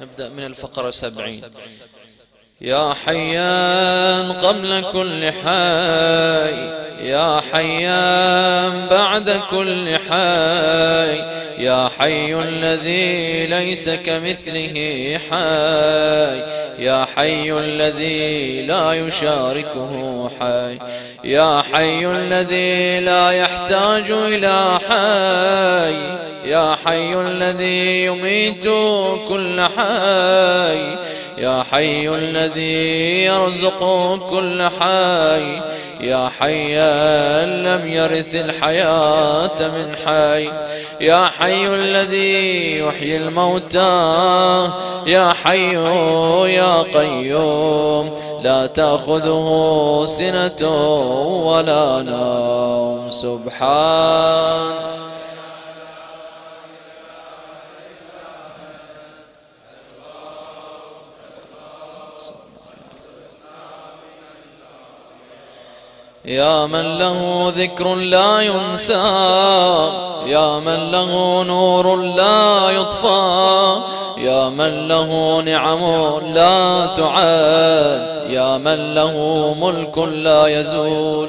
نبدأ من الفقرة سبعين يا حيان قبل كل حي يا حيان بعد كل حي يا حي الذي ليس كمثله حي يا حي الذي لا يشاركه حي. يا حي الذي لا يحتاج إلى حي يا حي الذي يميت كل حي يا حي الذي يرزق كل حي يا حيا لم يرث الحياة من حي يا حي الذي يحيي الموتى يا حي يا قيوم لا تأخذه سنة ولا نوم. سبحان يا من له ذكر لا ينسى يا من له نور لا يطفى يا من له نعم لا تعاد يا من له ملك لا يزول.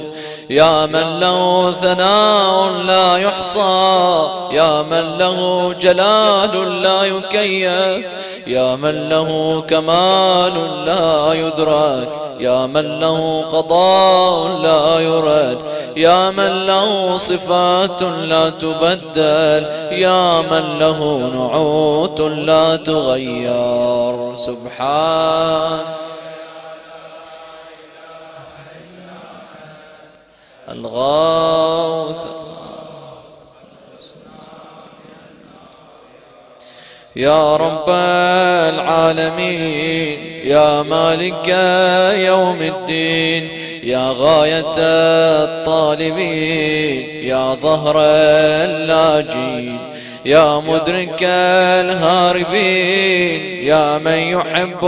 يا من له ثناء لا يحصى يا من له جلال لا يكيف يا من له كمال لا يدرك يا من له قضاء لا يرد يا من له صفات لا تبدل يا من له نعوت لا تغير سبحان الغوث يا رب العالمين يا مالك يوم الدين يا غاية الطالبين يا ظهر اللاجين يا مدرك الهاربين يا من يحب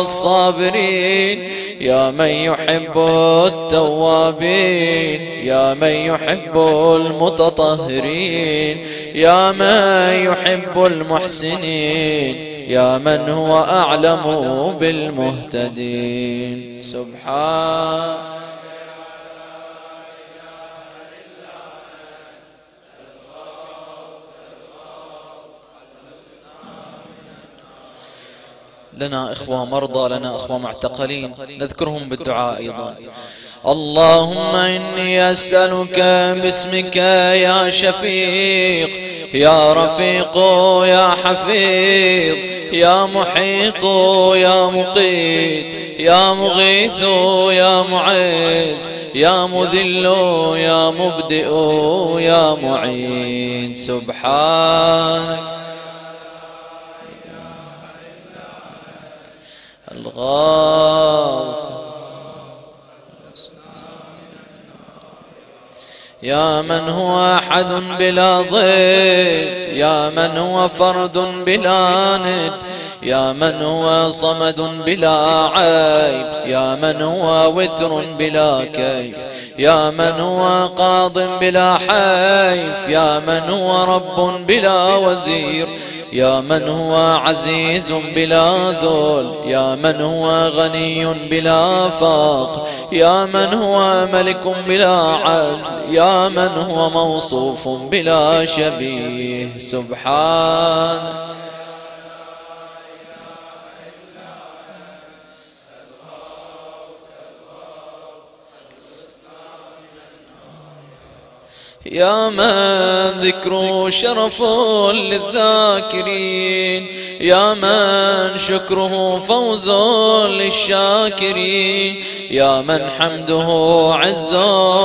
الصابرين يا من يحب التوابين يا من يحب المتطهرين يا من يحب المحسنين يا من هو أعلم بالمهتدين. سبحان لنا إخوة مرضى لنا إخوة معتقلين. نذكرهم بالدعاء أيضا. اللهم إني أسألك باسمك يا شفيق يا رفيق يا حفيظ يا محيط يا مقيت يا مغيث يا معز يا مذل يا مبدئ يا معين. سبحانك. الغاث يا من هو أحد بلا ضد يا من هو فرد بلا ند يا من هو صمد بلا عيب يا من هو وتر بلا كيف يا من هو قاض بلا حيف يا من هو رب بلا وزير يا من هو عزيز بلا ذل يا من هو غني بلا فاق. يا من هو ملك بلا عزل يا من هو موصوف بلا شبيه. سبحان يا من ذكره شرف للذاكرين يا من شكره فوز للشاكرين يا من حمده عز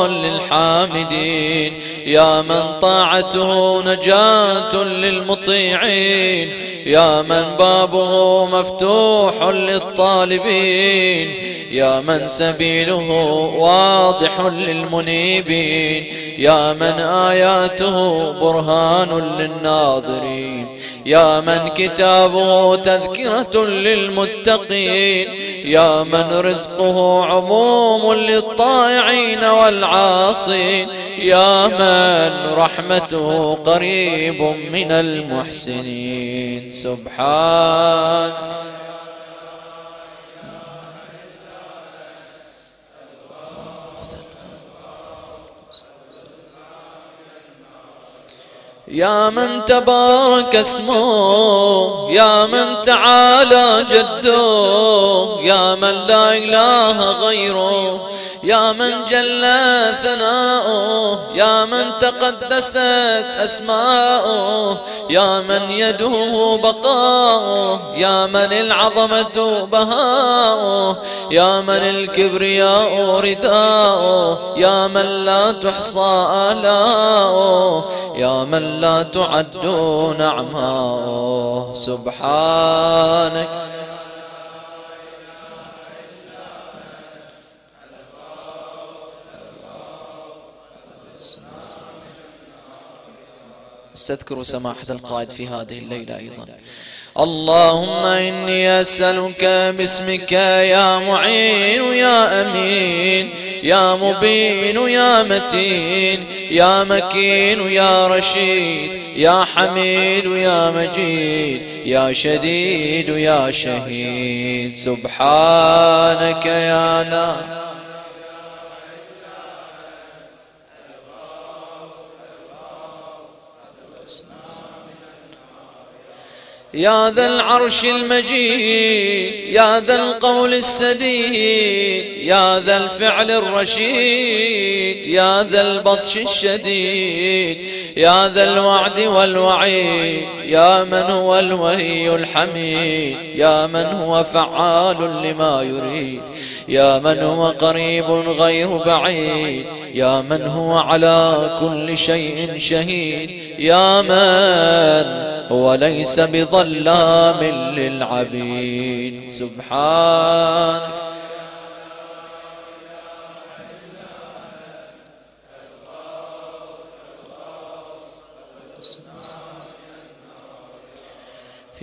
للحامدين يا من طاعته نجاة للمطيعين يا من بابه مفتوح للطالبين يا من سبيله واضح للمنيبين يا من آياته برهان للناظرين يا من كتابه تذكرة للمتقين يا من رزقه عموم للطائعين والعاصين يا من رحمته قريب من المحسنين. سبحان يا من تبارك اسمه يا من تعالى جده يا من لا إله غيره يا من جل ثناؤه يا من تقدست أسماؤه يا من يده بقاؤه يا من العظمة بهاؤه يا من الكبرياء رداؤه يا من لا تحصى آلاؤه يا من لا تعد نعماؤه. سبحانك. استذكروا سماحة القائد في هذه الليلة أيضا. اللهم إني أسألك باسمك يا معين يا أمين يا مبين يا متين يا مكين يا رشيد يا حميد يا مجيد يا شديد يا شهيد. سبحانك يا لا يا ذا العرش المجيد يا ذا القول السديد يا ذا الفعل الرشيد يا ذا البطش الشديد يا ذا الوعد والوعيد يا من هو الوهي الحميد يا من هو فعال لما يريد يا من هو قريب غير بعيد يا من هو على كل شيء شهيد يا من هو ليس بظلام للعبيد سبحانك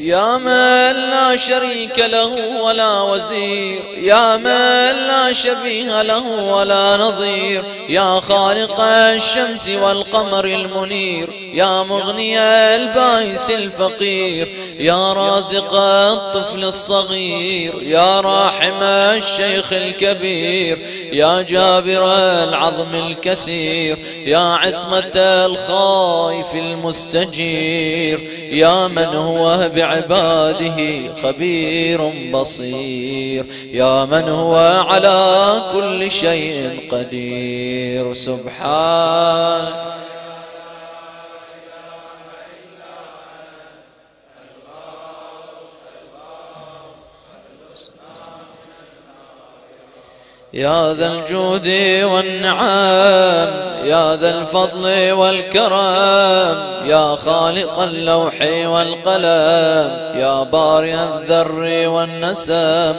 يا من لا شريك له ولا وزير. يا من لا شبيه له ولا نظير. يا خالق الشمس والقمر المنير. يا مغني البائس الفقير. يا رازق الطفل الصغير. يا راحم الشيخ الكبير. يا جابر العظم الكسير يا عصمة الخائف المستجير يا من هو بعباده خبير بصير يا من هو على كل شيء قدير. سبحانك يا ذا الجود والنعم يا ذا الفضل والكرم يا خالق اللوح والقلم يا بارئ الذر والنسم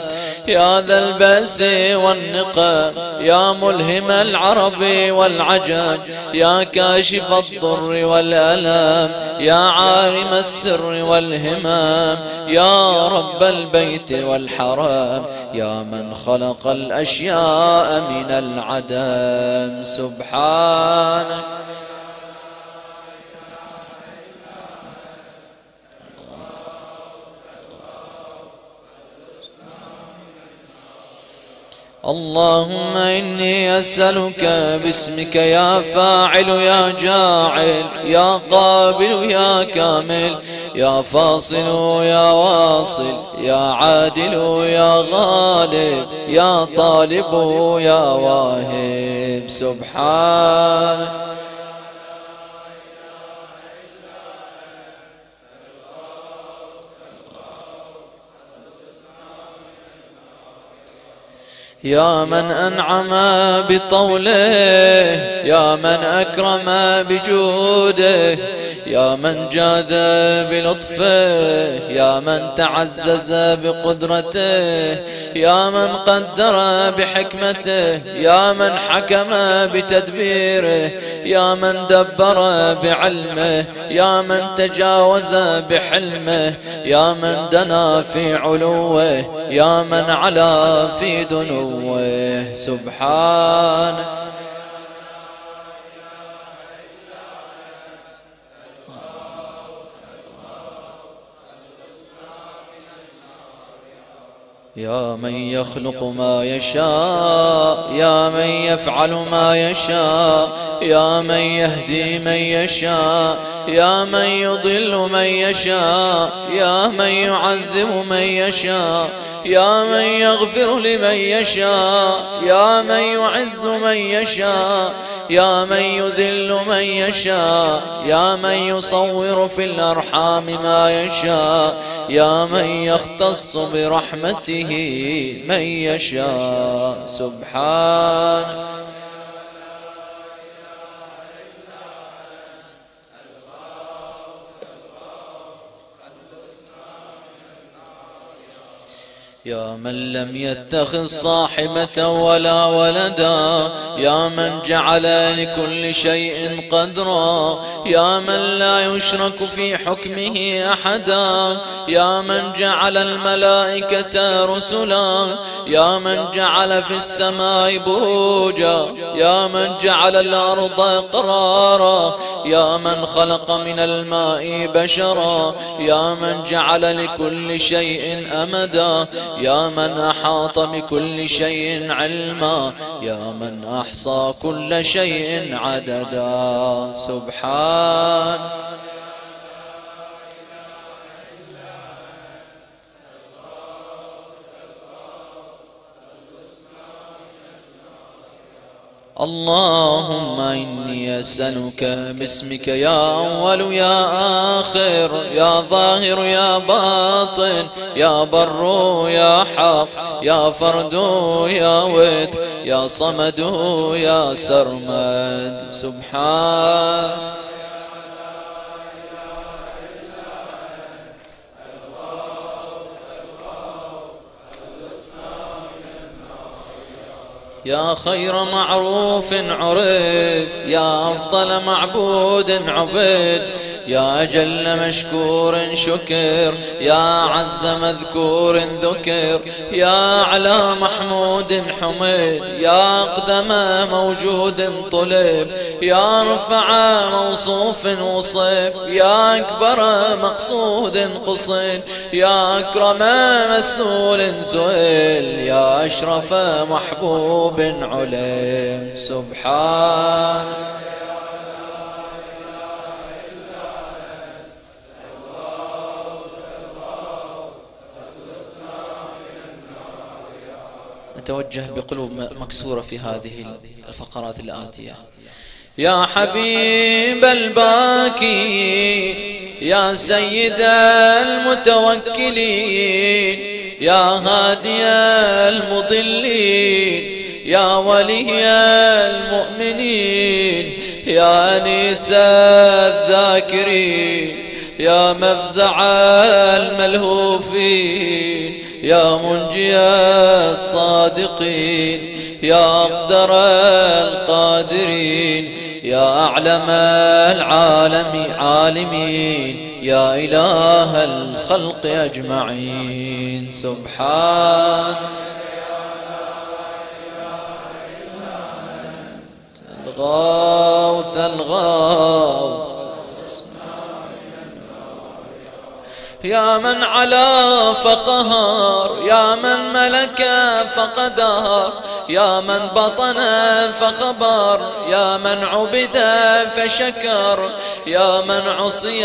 يا ذا البأس والنقم يا ملهم العرب والعجم يا كاشف الضر والألم يا عالم السر والهمام يا رب البيت والحرام يا من خلق الأشياء من العدم سبحانك. اللهم إني أسألك باسمك يا فاعل يا جاعل يا قابل يا كامل يا فاصل يا واصل يا عادل يا غالب يا طالب يا واهب سبحانك يا من أنعم بطوله يا من أكرم بجوده يا من جاد بلطفه يا من تعزز بقدرته يا من قدر بحكمته يا من حكم بتدبيره يا من دبر بعلمه يا من تجاوز بحلمه يا من دنا في علوه يا من علا في دنوه. سبحانه يا من يخلق ما يشاء يا من يفعل ما يشاء يا من يهدي من يشاء يا من يضل من يشاء يا من يعذب من يشاء يا من يغفر لمن يشاء يا من يعز من يشاء يا من يذل من يشاء يا من يصور في الأرحام ما يشاء يا من يختص برحمته من يشاء. سبحان يا من لم يتخذ صاحبة ولا ولدا يا من جعل لكل شيء قدرا يا من لا يشرك في حكمه أحدا يا من جعل الملائكة رسلا يا من جعل في السماء بروجا يا من جعل الأرض قرارا يا من خلق من الماء بشرا يا من جعل لكل شيء أمدا يا من أحاط بكل شيء علما يا من أحصى كل شيء عددا. سبحان اللهم إني أسألك باسمك يا أول يا آخر يا ظاهر يا باطن يا بر يا حق يا فرد يا ود يا صمد يا سرمد سبحان يا خير معروف عرف يا أفضل معبود عبد يا أجل مشكور شكر يا عز مذكور ذكر يا على محمود حمد يا أقدم موجود طلب يا رفع موصوف وصف يا أكبر مقصود قصد يا أكرم مسؤول سئل يا أشرف محبوب علم سبحان. نتوجه بقلوب مكسورة في هذه الفقرات الآتية. يا حبيب الباكي يا سيد المتوكلين يا هادي المضلين يا ولي المؤمنين يا أنيس الذاكرين يا مفزع الملهوفين يا منجي الصادقين يا أقدر القادرين يا أعلم العالم عالمين يا إله الخلق أجمعين. سبحان الغوث الغوث يا من علا فقهر يا من ملك فقدر يا من بطن فخبر يا من عبد فشكر يا من عصي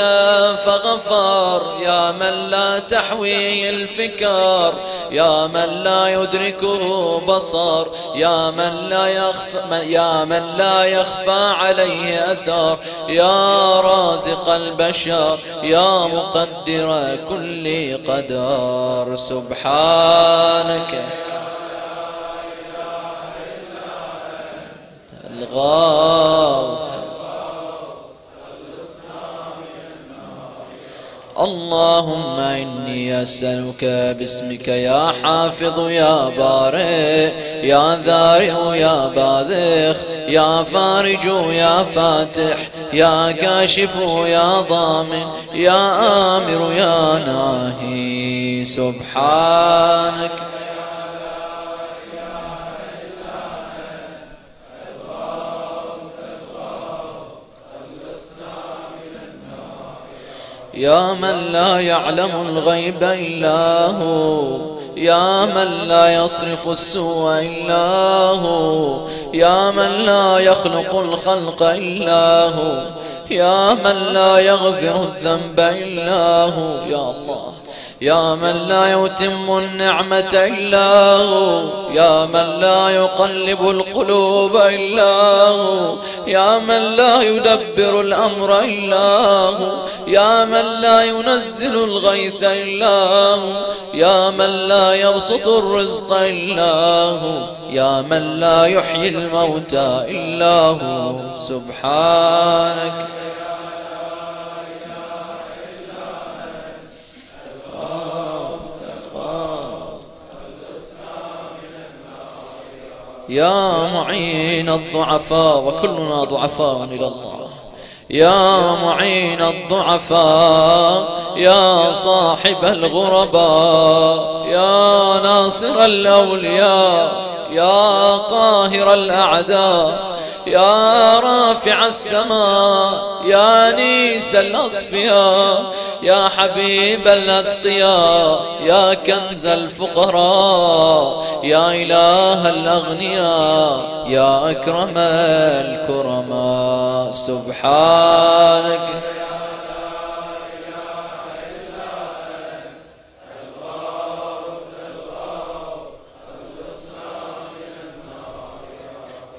فغفر يا من لا تحوي الفكر يا من لا يدركه بصر يا من لا يخفى يا من لا يخفى عليه أثر يا رازق البشر يا مقدر كل قدر سبحانك. ألغاث. اللهم إني أسألك باسمك يا حافظ يا بارئ يا ذارئ يا باذخ يا فارج يا فاتح يا كاشف يا ضامن يا آمر يا ناهي سبحانك. يا من لا يعلم الغيب إلا هو. يا من لا يصرف السوء إلا هو. يا من لا يخلق الخلق إلا هو. يا من لا يغفر الذنب إلا هو. يا الله. يا من لا يتم النعمة إلا هو يا من لا يقلب القلوب إلا هو يا من لا يدبر الأمر إلا هو يا من لا ينزل الغيث إلا هو يا من لا يبسط الرزق إلا هو يا من لا يحيي الموتى إلا هو سبحانك. يا معين الضعفاء وكلنا ضعفاء إلى الله. يا معين الضعفاء يا صاحب الغرباء يا ناصر الأولياء يا قاهر الأعداء يا رافع السماء يا نيس الأصفياء يا حبيب الأتقياء يا كنز الفقراء يا إله الأغنياء يا أكرم الكرماء. سبحانك.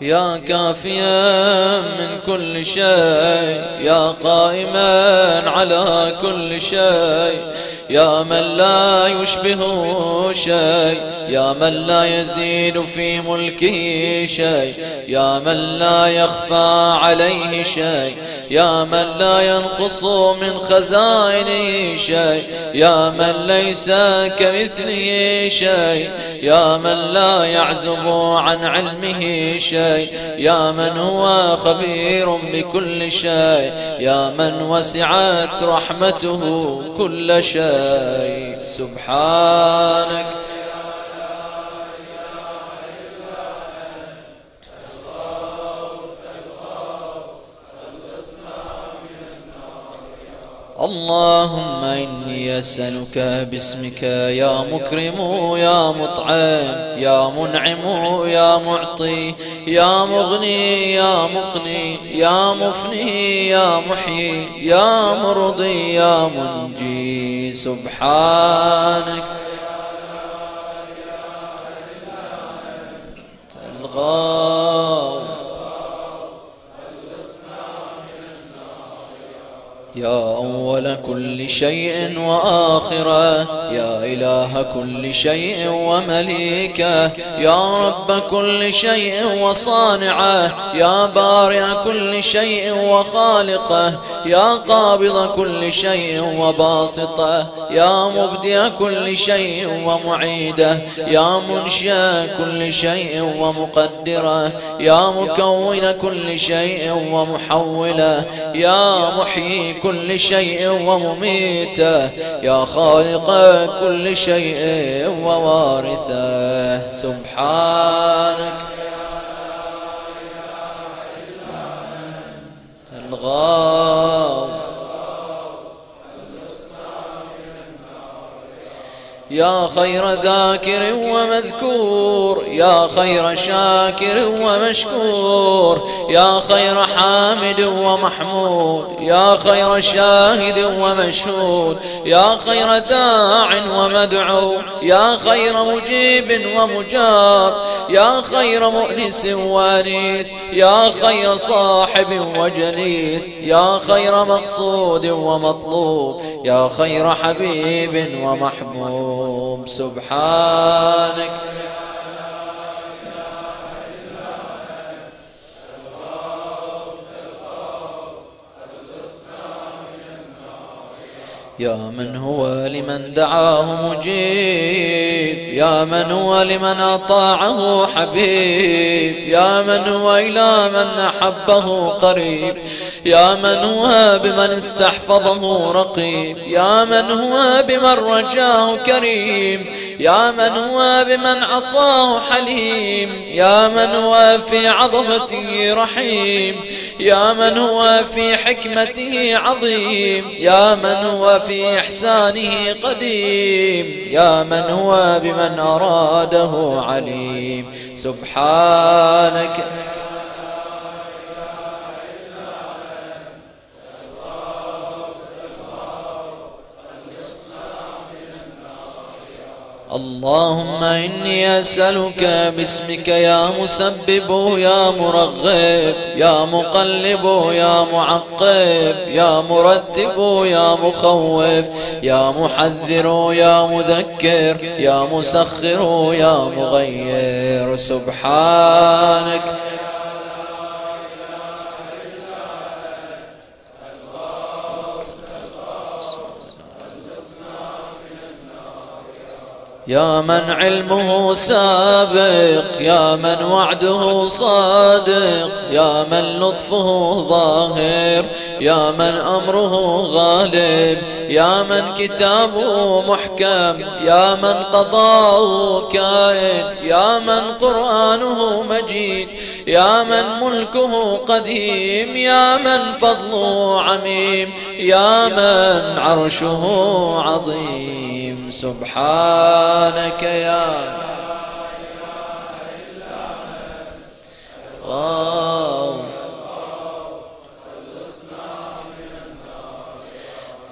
يا كافيا من كل شيء يا قائما على كل شيء يا من لا يشبه شيء يا من لا يزيد في ملكه شيء يا من لا يخفى عليه شيء يا من لا ينقص من خزائنه شيء يا من ليس كمثله شيء يا من لا يعزب عن علمه شيء يا من هو خبير بكل شيء يا من وسعت رحمته كل شيء. سبحانك اللهم إني أسألك باسمك يا مكرم يا مطعم يا منعم يا معطي يا مغني يا مقني يا مفني يا محيي يا مرضي يا منجي. سبحانك. الغاث يا أول كل شيء وآخرة يا إله كل شيء ومليكه يا رب كل شيء وصانعه يا بارئ كل شيء وخالقه يا قابض كل شيء وباسطه يا مبدئ كل شيء ومعيده يا منشئ كل شيء ومقدره يا مكون كل شيء ومحوله يا محيي كل شيء ومميته يا خالق كل شيء ووارثه. سبحانك. الغاث يا خير ذاكر ومذكور يا خير شاكر ومشكور يا خير حامد ومحمود يا خير شاهد ومشهود يا خير داع ومدعو يا خير مجيب ومجاب يا خير مؤنس وانيس يا خير صاحب وجليس يا خير مقصود ومطلوب يا خير حبيب ومحبوب سبحانك. يا من هو لمن دعاه مجيب يا من هو لمن أطاعه حبيب يا من هو إلى من أحبه قريب يا من هو بمن استحفظه رقيب يا من هو بمن رجاه كريم يا من هو بمن عصاه حليم يا من هو في عظمته رحيم يا من هو في حكمته عظيم يا من هو في إحسانه قديم. يا من هو بمن أراده عليم. سبحانك اللهم إني أسألك باسمك يا مسبب يا مرغب يا مقلب يا معقب يا مرتب يا مخوف يا محذر يا مذكر يا مسخر يا مغير. سبحانك. يا من علمه سابق يا من وعده صادق يا من لطفه ظاهر يا من أمره غالب يا من كتابه محكم يا من قضاءه كائن يا من قرآنه مجيد يا من ملكه قديم يا من فضله عميم يا من عرشه عظيم سبحانك يا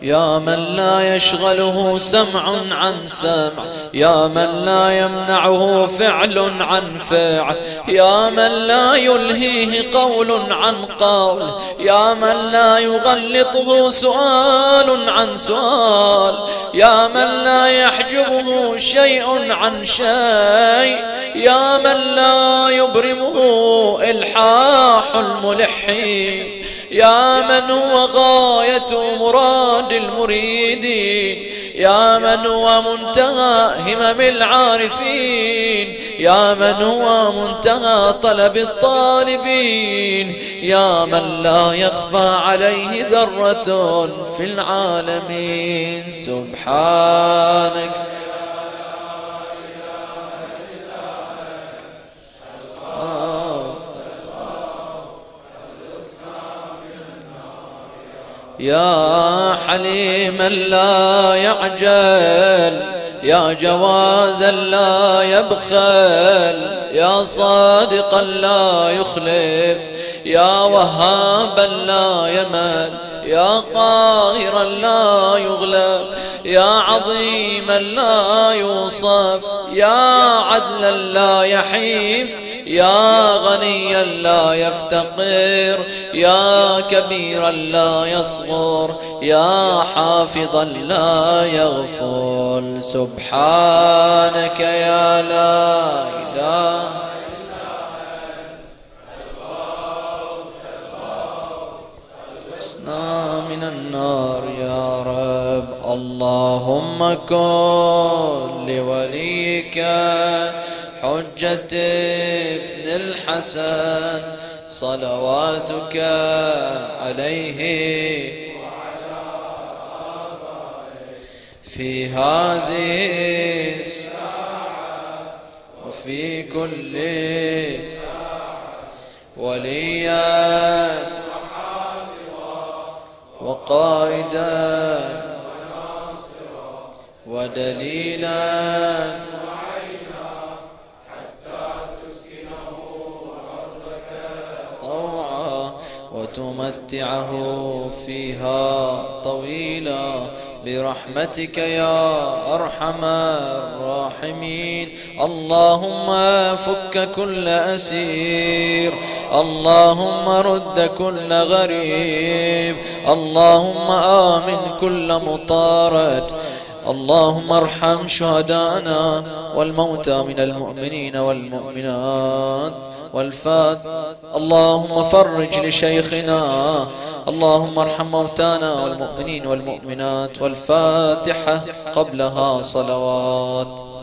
يا من لا يشغله سمع عن سمع يا من لا يمنعه فعل عن فعل يا من لا يلهيه قول عن قول يا من لا يغلطه سؤال عن سؤال يا من لا يحجبه شيء عن شيء يا من لا يبرمه إلحاح الملحين. يا من هو غاية مراد المريدين يا من هو منتهى همم العارفين يا من هو منتهى طلب الطالبين يا من لا يخفى عليه ذرة في العالمين. سبحانك. يا حليما لا يعجل يا جوادا لا يبخل يا صادقا لا يخلف يا وهابا لا يمل يا قاهرا لا يغلب يا عظيما لا يوصف يا عدلا لا يحيف يا غنيا لا يفتقر يا كبيرا لا يصغر يا حافظا لا يغفل سبحانك يا لا إله من النار يا رب. اللهم كن لوليك حجة ابن الحسن صلواتك عليه في هذه وفي كل وليا وقائدا ودليلا وتمتعه فيها طويلا برحمتك يا أرحم الراحمين. اللهم فك كل أسير اللهم رد كل غريب اللهم آمن كل مطارد اللهم ارحم شهدانا والموتى من المؤمنين والمؤمنات. والفات اللهم فرج لشيخنا. اللهم ارحم موتانا والمؤمنين والمؤمنات. والفاتحة قبلها صلوات.